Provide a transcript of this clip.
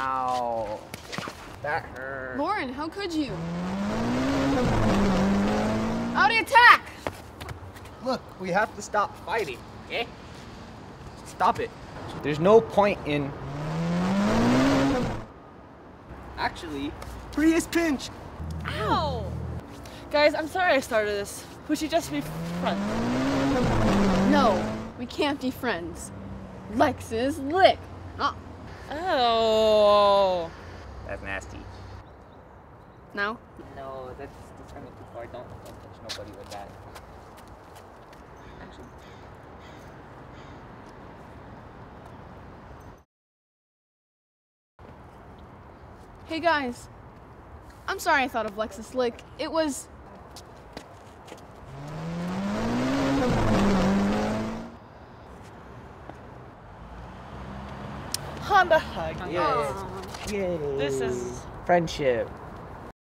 Ow. That hurt. Lauren, how could you? Audi, attack! Look, we have to stop fighting. okay? Stop it. There's no point in. Actually, Prius pinch. Ow! Guys, I'm sorry I started this. We should just be friends. No, we can't be friends. Lexus lick. Uh, Oh. That's nasty. no? No, that's that's kind of too far. Don't don't touch nobody with that. Actually. Hey guys, I'm sorry I thought of Lexus Lick. It was. Honda hug. Yes. Yay. This is friendship.